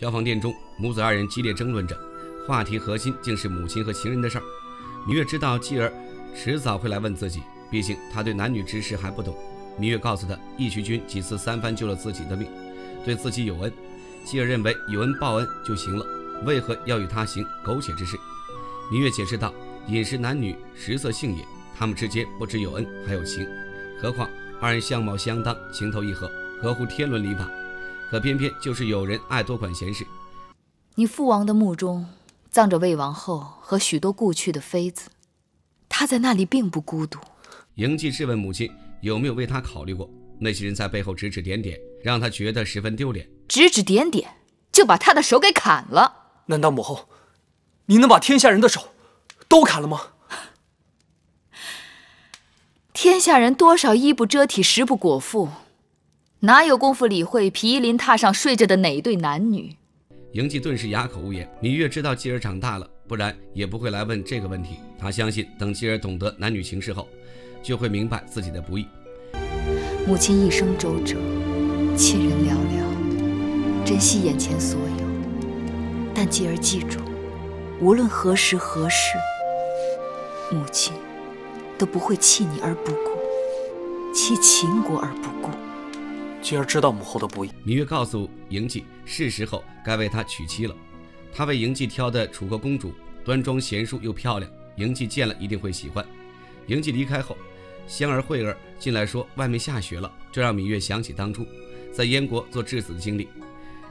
消防店中，母子二人激烈争论着，话题核心竟是母亲和情人的事儿。芈月知道继儿迟早会来问自己，毕竟他对男女之事还不懂。芈月告诉他，义渠君几次三番救了自己的命，对自己有恩。继儿认为有恩报恩就行了，为何要与他行苟且之事？芈月解释道：“饮食男女，食色性也，他们之间不只有恩，还有情。何况二人相貌相当，情投意合，合乎天伦礼法。可偏偏就是有人爱多管闲事。你父王的墓中葬着魏王后和许多故去的妃子，他在那里并不孤独。”嬴稷质问母亲有没有为他考虑过。那些人在背后指指点点，让他觉得十分丢脸。指指点点，就把他的手给砍了。难道母后？你能把天下人的手都砍了吗？天下人多少衣不遮体，食不果腹，哪有功夫理会毗邻榻上睡着的哪对男女？嬴稷顿时哑口无言。芈月知道继儿长大了，不然也不会来问这个问题。她相信，等继儿懂得男女情事后，就会明白自己的不易。母亲一生周折，亲人寥寥，珍惜眼前所有。但继儿记住。无论何时何事，母亲都不会弃你而不顾，弃秦国而不顾。继儿知道母后的不易。芈月告诉嬴稷，是时候该为他娶妻了。他为嬴稷挑的楚国公主，端庄贤淑又漂亮，嬴稷见了一定会喜欢。嬴稷离开后，香儿、惠儿进来说外面下雪了，这让芈月想起当初在燕国做质子的经历。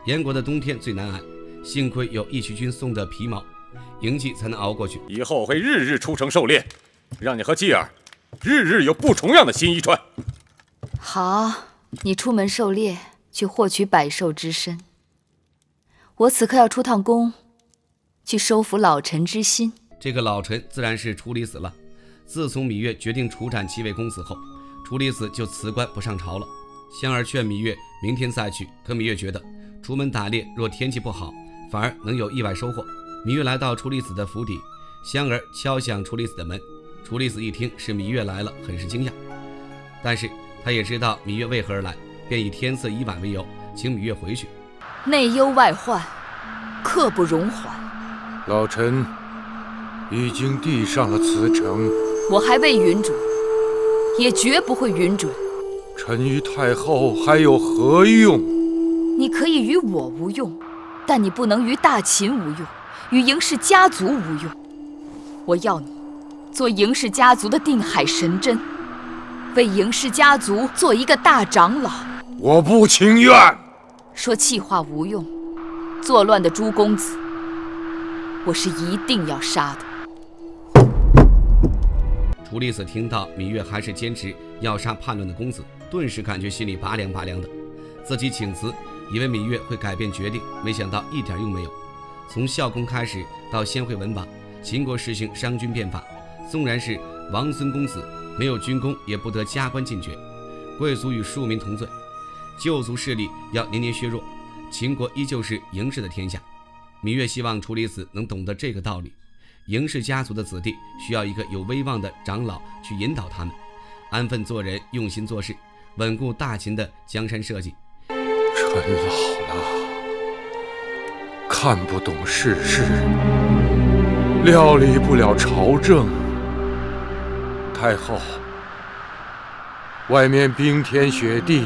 燕国的冬天最难挨，幸亏有义渠君送的皮毛。嬴稷才能熬过去。以后会日日出城狩猎，让你和继儿日日有不重样的新衣穿。好，你出门狩猎去获取百兽之身。我此刻要出趟宫，去收服老臣之心。这个老臣自然是楚离子了。自从芈月决定处斩七位公子后，楚离子就辞官不上朝了。香儿劝芈月明天再去，可芈月觉得出门打猎若天气不好，反而能有意外收获。芈月来到楚离子的府邸，香儿敲响楚离子的门。楚离子一听是芈月来了，很是惊讶，但是他也知道芈月为何而来，便以天色已晚为由，请芈月回去。内忧外患，刻不容缓。老臣已经递上了辞呈，我还未允准，也绝不会允准。臣与太后还有何用？你可以与我无用，但你不能与大秦无用。与嬴氏家族无用，我要你做嬴氏家族的定海神针，为嬴氏家族做一个大长老。我不情愿。说气话无用，作乱的朱公子，我是一定要杀的。楚离子听到芈月还是坚持要杀叛乱的公子，顿时感觉心里拔凉拔凉的。自己请辞，以为芈月会改变决定，没想到一点用没有。从孝公开始到先惠文王，秦国实行商君变法，纵然是王孙公子，没有军功也不得加官进爵，贵族与庶民同罪，旧族势力要年年削弱，秦国依旧是嬴氏的天下。芈月希望楚离子能懂得这个道理，嬴氏家族的子弟需要一个有威望的长老去引导他们，安分做人，用心做事，稳固大秦的江山社稷。臣老了。看不懂世事，料理不了朝政。太后，外面冰天雪地，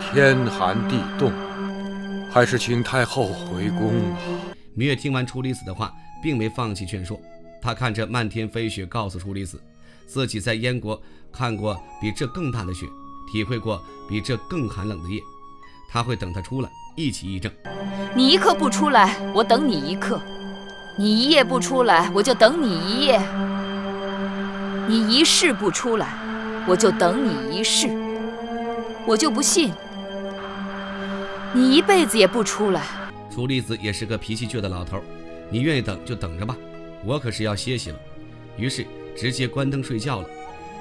天寒地冻，还是请太后回宫吧。芈月听完楚离子的话，并没放弃劝说。她看着漫天飞雪，告诉楚离子，自己在燕国看过比这更大的雪，体会过比这更寒冷的夜。她会等他出来。一起议政，你一刻不出来，我等你一刻；你一夜不出来，我就等你一夜；你一世不出来，我就等你一世。我就不信你一辈子也不出来。楚离子也是个脾气倔的老头，你愿意等就等着吧，我可是要歇息了。于是直接关灯睡觉了。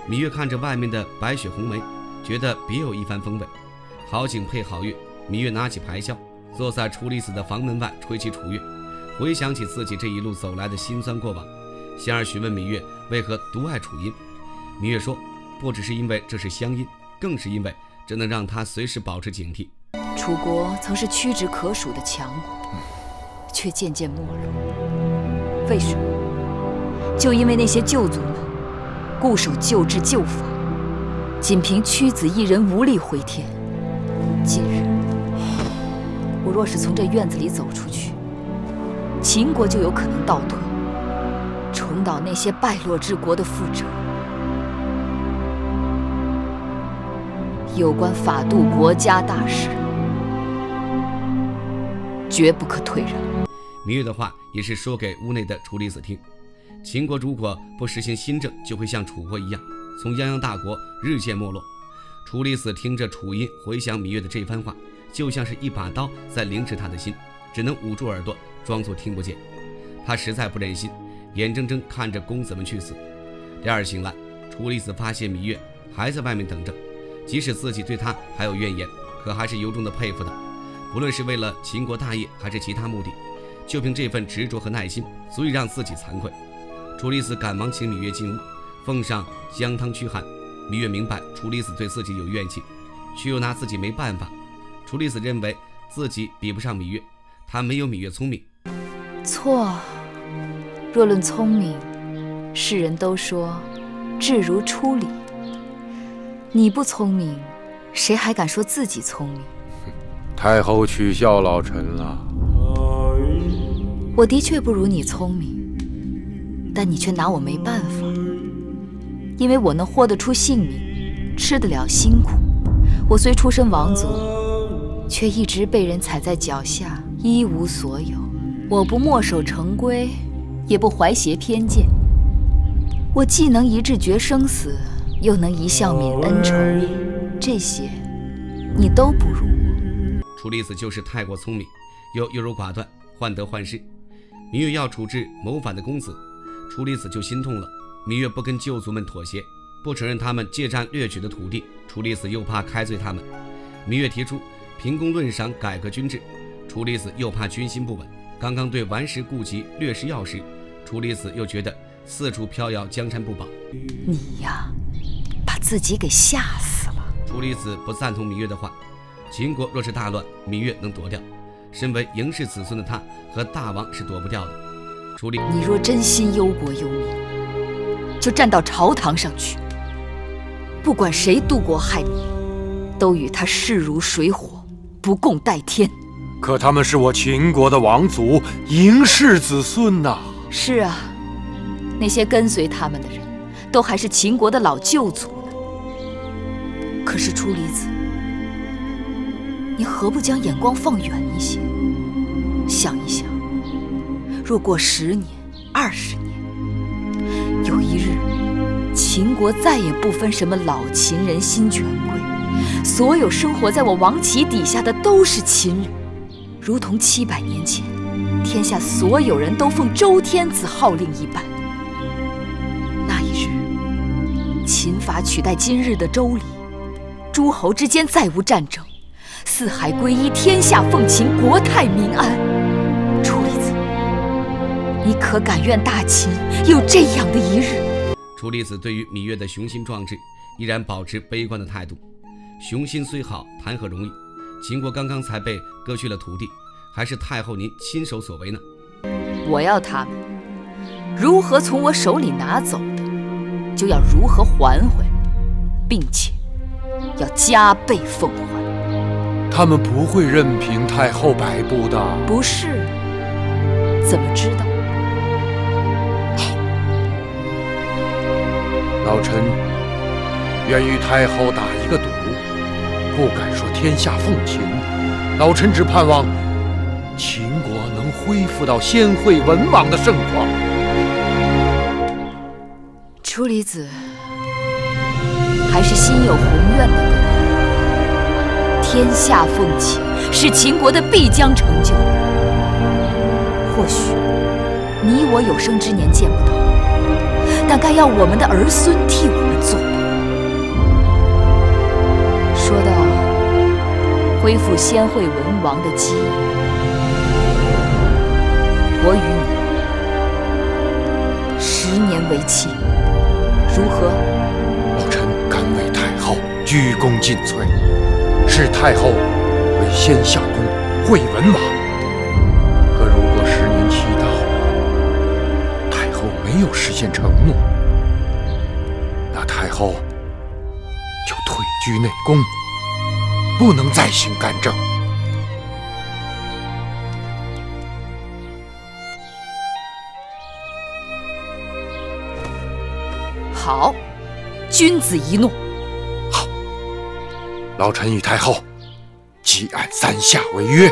芈月看着外面的白雪红梅，觉得别有一番风味。好景配好月。芈月拿起排箫，坐在楚离子的房门外吹起楚乐，回想起自己这一路走来的辛酸过往。仙儿询问芈月为何独爱楚音，芈月说，不只是因为这是乡音，更是因为这能让她随时保持警惕。楚国曾是屈指可数的强国，却渐渐没落。为什么？就因为那些旧族们固守旧制旧法，仅凭屈子一人无力回天。今日我若是从这院子里走出去，秦国就有可能倒退，重蹈那些败落之国的覆辙。有关法度国家大事，绝不可退让。芈月的话也是说给屋内的楚离子听。秦国如果不实行新政，就会像楚国一样，从泱泱大国日渐没落。楚离子听着楚音回想芈月的这番话，就像是一把刀在凌迟他的心，只能捂住耳朵，装作听不见。他实在不忍心，眼睁睁看着公子们去死。第二醒来，楚离子发现芈月还在外面等着。即使自己对他还有怨言，可还是由衷的佩服他。不论是为了秦国大业，还是其他目的，就凭这份执着和耐心，足以让自己惭愧。楚离子赶忙请芈月进屋，奉上姜汤驱寒。芈月明白楚离子对自己有怨气，却又拿自己没办法。楚离子认为自己比不上芈月，他没有芈月聪明。错，若论聪明，世人都说智如初礼。你不聪明，谁还敢说自己聪明？太后取笑老臣了。我的确不如你聪明，但你却拿我没办法，因为我能豁得出性命，吃得了辛苦。我虽出身王族，却一直被人踩在脚下，一无所有。我不墨守成规，也不怀挟偏见。我既能一掷决生死。又能一笑泯恩仇，这些你都不如我。楚离子就是太过聪明，又优柔寡断，患得患失。芈月要处置谋反的公子，楚离子就心痛了。芈月不跟旧族们妥协，不承认他们借占掠取的土地，楚离子又怕开罪他们。芈月提出凭功论赏，改革军制，楚离子又怕军心不稳。刚刚对顽石顾及，掠食药事，楚离子又觉得四处飘摇，江山不保。你呀。把自己给吓死了。楚离子不赞同芈月的话，秦国若是大乱，芈月能躲掉；身为嬴氏子孙的他，和大王是躲不掉的。楚离，你若真心忧国忧民，就站到朝堂上去，不管谁渡国害民，都与他势如水火，不共戴天。可他们是我秦国的王族，嬴氏子孙呐。是啊，那些跟随他们的人。都还是秦国的老旧族呢。可是初离子，你何不将眼光放远一些，想一想，若过十年、二十年，有一日，秦国再也不分什么老秦人、新权贵，所有生活在我王旗底下的都是秦人，如同七百年前，天下所有人都奉周天子号令一般。那一日秦法取代今日的周礼，诸侯之间再无战争，四海归一，天下奉秦，国泰民安。楚离子，你可敢愿大秦有这样的一日？楚离子对于芈月的雄心壮志依然保持悲观的态度。雄心虽好，谈何容易？秦国刚刚才被割去了土地，还是太后您亲手所为呢？我要他们如何从我手里拿走的？就要如何还回，并且要加倍奉还。他们不会任凭太后摆布的。不是？怎么知道？好，老臣愿与太后打一个赌，不敢说天下奉秦，老臣只盼望秦国能恢复到先惠文王的盛况。楚离子还是心有宏愿的，天下奉秦是秦国的必将成就。或许你我有生之年见不到，但该要我们的儿孙替我们做。说到恢复先惠文王的基业，为期。如何？老臣敢为太后鞠躬尽瘁，视太后为为先相公惠文王。可如果十年期到了，太后没有实现承诺，那太后就退居内宫，不能再行干政。好，君子一诺。老臣与太后即按三下为约。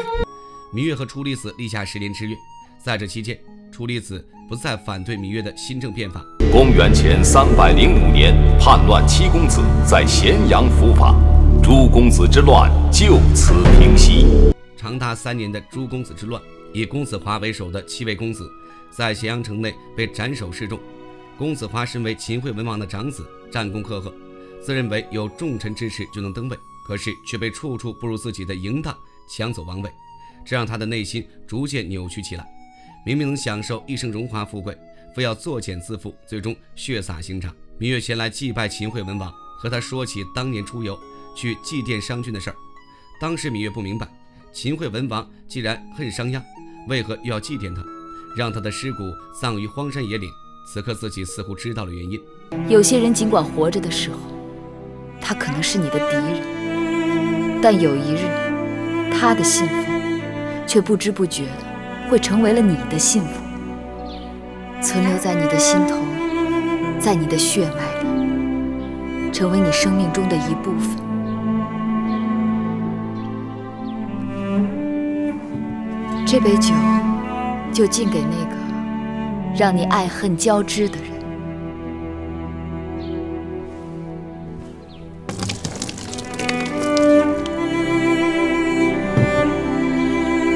芈月和楚离子立下十年之约，在这期间，楚离子不再反对芈月的新政变法。公元前三百零五年，叛乱七公子在咸阳伏法，朱公子之乱就此平息。长达三年的朱公子之乱，以公子华为首的七位公子在咸阳城内被斩首示众。公子华身为秦惠文王的长子，战功赫赫，自认为有重臣支持就能登位。可是却被处处不如自己的嬴荡抢走王位，这让他的内心逐渐扭曲起来。明明能享受一生荣华富贵，非要作茧自缚，最终血洒刑场。芈月前来祭拜秦惠文王，和他说起当年出游去祭奠商君的事儿。当时芈月不明白，秦惠文王既然恨商鞅，为何又要祭奠他，让他的尸骨葬于荒山野岭？此刻自己似乎知道了原因。有些人尽管活着的时候，他可能是你的敌人。但有一日，他的幸福却不知不觉的会成为了你的幸福，存留在你的心头，在你的血脉里，成为你生命中的一部分。这杯酒，就敬给那个让你爱恨交织的人。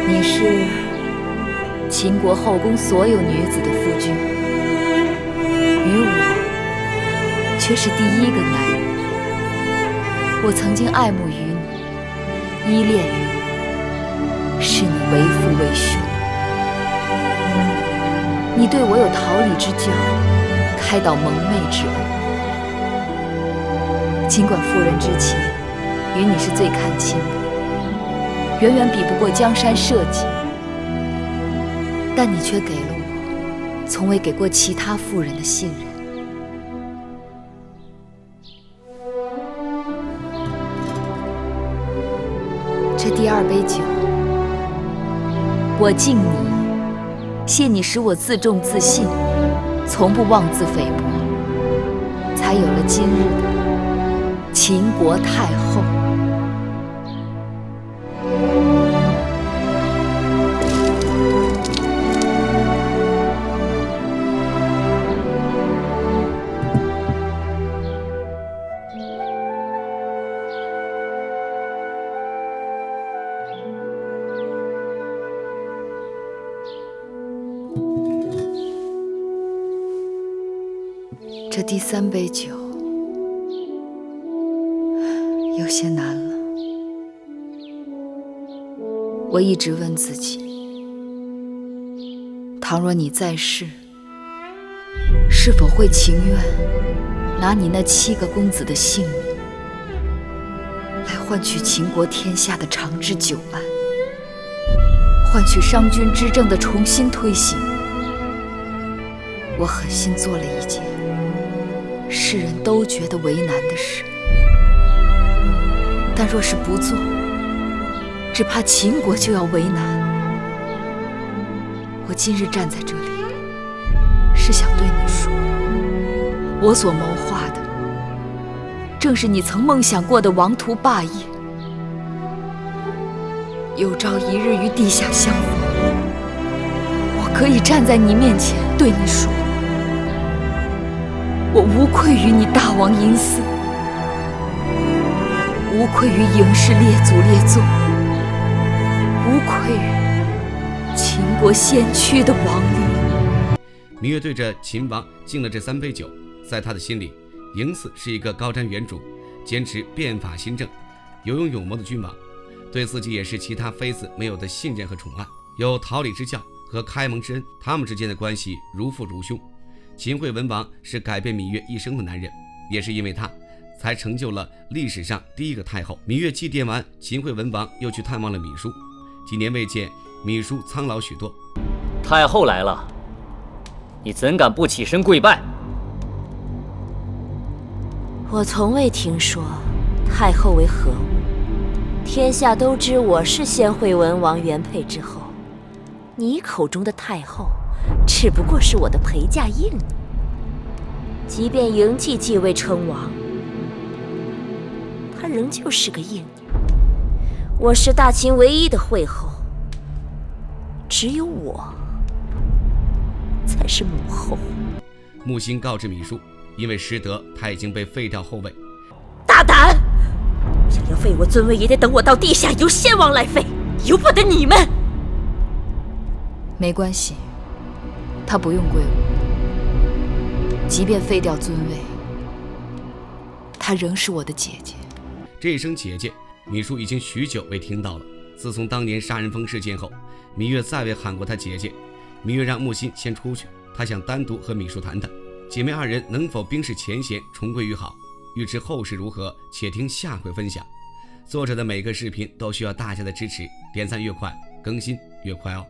你是秦国后宫所有女子的夫君，与我却是第一个男人。我曾经爱慕于你，依恋于你，视你为父为兄。你对我有桃李之交，开导蒙昧之恩。尽管妇人之情与你是最看轻的，远远比不过江山社稷。但你却给了我从未给过其他妇人的信任。这第二杯酒，我敬你，谢你使我自重自信，从不妄自菲薄，才有了今日的秦国太后。这第三杯酒有些难了。我一直问自己：倘若你在世，是否会情愿拿你那七个公子的性命，来换取秦国天下的长治久安，换取商君之政的重新推行？我狠心做了一件。世人都觉得为难的事，但若是不做，只怕秦国就要为难。我今日站在这里，是想对你说，我所谋划的，正是你曾梦想过的王图霸业。有朝一日与地下相逢，我可以站在你面前对你说。我无愧于你大王嬴驷，无愧于嬴氏列祖列宗，无愧于秦国先驱的王力。芈月对着秦王敬了这三杯酒，在他的心里，嬴驷是一个高瞻远瞩、坚持变法新政、有勇有谋的君王，对自己也是其他妃子没有的信任和宠爱，有桃李之教和开蒙之恩，他们之间的关系如父如兄。秦惠文王是改变芈月一生的男人，也是因为他，才成就了历史上第一个太后。芈月祭奠完秦惠文王，又去探望了芈姝。几年未见，芈姝苍老许多。太后来了，你怎敢不起身跪拜？我从未听说太后为何物。天下都知我是先惠文王原配之后，你口中的太后，只不过是我的陪嫁印。即便嬴稷继位称王，他仍旧是个印。我是大秦唯一的惠后，只有我才是母后。木心告知芈姝，因为失德，他已经被废掉后位。大胆！想要废我尊位，也得等我到地下由先王来废，由不得你们。没关系，他不用归我。即便废掉尊位，她仍是我的姐姐。这一声姐姐，芈姝已经许久未听到了。自从当年杀人峰事件后，芈月再未喊过她姐姐。芈月让木心先出去，她想单独和芈姝谈谈，姐妹二人能否冰释前嫌，重归于好。欲知后事如何，且听下回分享。作者的每个视频都需要大家的支持，点赞越快，更新越快哦。